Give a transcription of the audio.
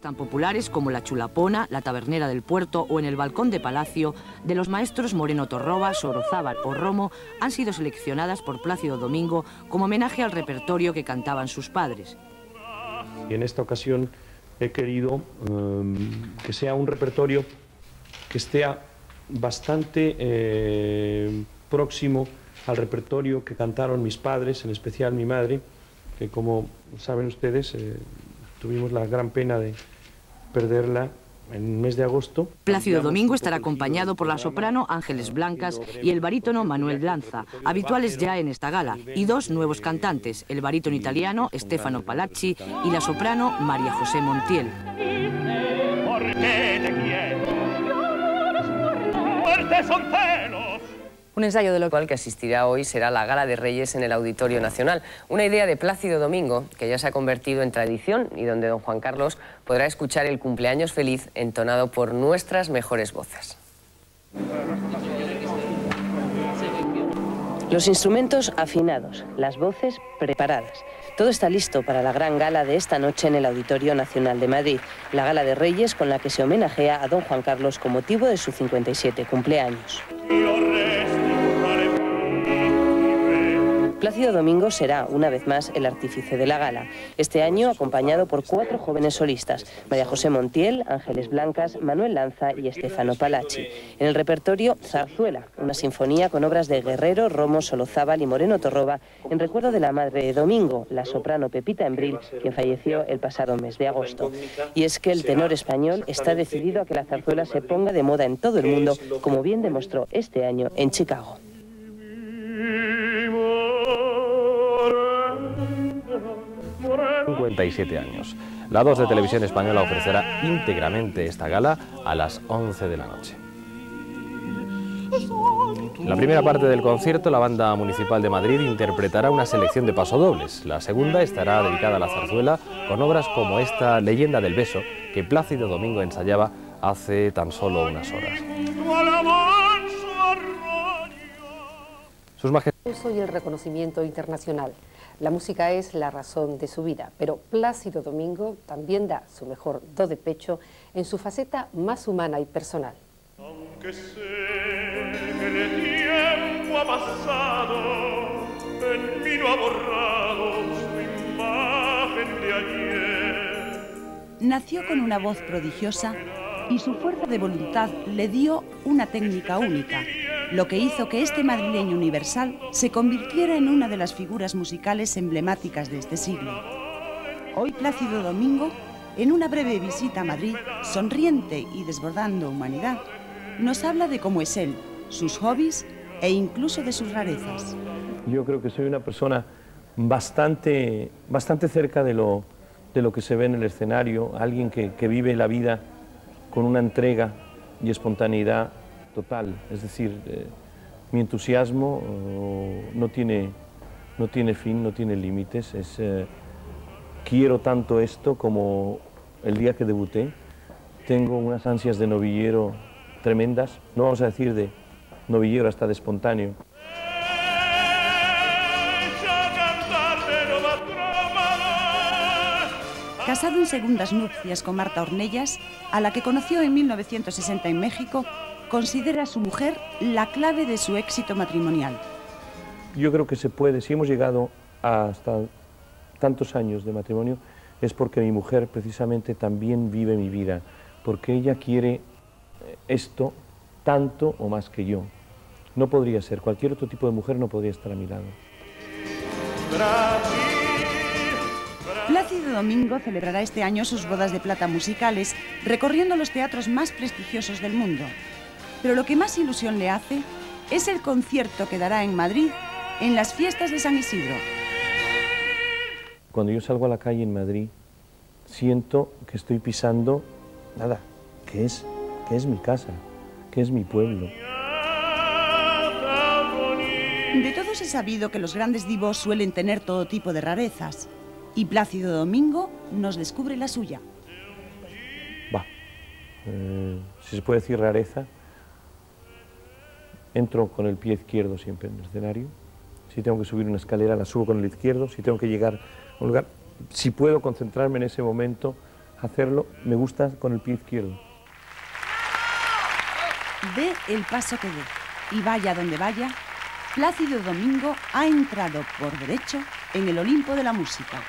Tan populares como la Chulapona, la Tabernera del Puerto o en el Balcón de Palacio, de los maestros Moreno Torroba, Sorozábal o Romo, han sido seleccionadas por Plácido Domingo como homenaje al repertorio que cantaban sus padres. Y en esta ocasión he querido em, que sea un repertorio que esté bastante eh, próximo al repertorio que cantaron mis padres, en especial mi madre, que como saben ustedes, eh, tuvimos la gran pena de perderla en el mes de agosto. Plácido Domingo estará acompañado por la soprano Ángeles Blancas y el barítono Manuel Lanza, habituales ya en esta gala, y dos nuevos cantantes, el barítono italiano Stefano Palacci y la soprano María José Montiel. Un ensayo de lo cual que asistirá hoy será la Gala de Reyes en el Auditorio Nacional. Una idea de Plácido Domingo que ya se ha convertido en tradición y donde don Juan Carlos podrá escuchar el cumpleaños feliz entonado por nuestras mejores voces. Los instrumentos afinados, las voces preparadas. Todo está listo para la gran gala de esta noche en el Auditorio Nacional de Madrid, la gala de Reyes con la que se homenajea a don Juan Carlos con motivo de su 57 cumpleaños. Plácido Domingo será, una vez más, el artífice de la gala. Este año acompañado por cuatro jóvenes solistas, María José Montiel, Ángeles Blancas, Manuel Lanza y Estefano Palacci. En el repertorio, Zarzuela, una sinfonía con obras de Guerrero, Romo, Solozábal y Moreno Torroba, en recuerdo de la madre de Domingo, la soprano Pepita Embril, quien falleció el pasado mes de agosto. Y es que el tenor español está decidido a que la zarzuela se ponga de moda en todo el mundo, como bien demostró este año en Chicago. 57 años. La 2 de Televisión Española ofrecerá íntegramente esta gala a las 11 de la noche. La primera parte del concierto, la Banda Municipal de Madrid interpretará una selección de pasodobles. La segunda estará dedicada a la zarzuela, con obras como esta Leyenda del Beso, que Plácido Domingo ensayaba hace tan solo unas horas. Sus majestades... y el reconocimiento internacional. La música es la razón de su vida, pero Plácido Domingo también da su mejor do de pecho en su faceta más humana y personal. Aunque sé que el tiempo ha pasado, en mí no ha borrado su imagen de ayer. Nació con una voz prodigiosa y su fuerza de voluntad le dio una técnica única lo que hizo que este madrileño universal se convirtiera en una de las figuras musicales emblemáticas de este siglo. Hoy Plácido Domingo, en una breve visita a Madrid, sonriente y desbordando humanidad, nos habla de cómo es él, sus hobbies e incluso de sus rarezas. Yo creo que soy una persona bastante, bastante cerca de lo, de lo que se ve en el escenario, alguien que, que vive la vida con una entrega y espontaneidad total, es decir, eh, mi entusiasmo eh, no, tiene, no tiene fin, no tiene límites, es, eh, quiero tanto esto como el día que debuté, tengo unas ansias de novillero tremendas, no vamos a decir de novillero hasta de espontáneo. Casado en segundas nupcias con Marta Ornellas, a la que conoció en 1960 en México, considera a su mujer la clave de su éxito matrimonial. Yo creo que se puede, si hemos llegado hasta tantos años de matrimonio, es porque mi mujer precisamente también vive mi vida, porque ella quiere eh, esto tanto o más que yo. No podría ser, cualquier otro tipo de mujer no podría estar a mi lado. Plácido Domingo celebrará este año sus bodas de plata musicales, recorriendo los teatros más prestigiosos del mundo pero lo que más ilusión le hace es el concierto que dará en Madrid en las fiestas de San Isidro. Cuando yo salgo a la calle en Madrid, siento que estoy pisando, nada, que es, que es mi casa, que es mi pueblo. De todos he sabido que los grandes divos suelen tener todo tipo de rarezas, y Plácido Domingo nos descubre la suya. Va, eh, si se puede decir rareza, entro con el pie izquierdo siempre en el escenario. Si tengo que subir una escalera, la subo con el izquierdo. Si tengo que llegar a un lugar, si puedo concentrarme en ese momento, hacerlo, me gusta con el pie izquierdo. Dé el paso que dé y vaya donde vaya, Plácido Domingo ha entrado por derecho en el Olimpo de la Música.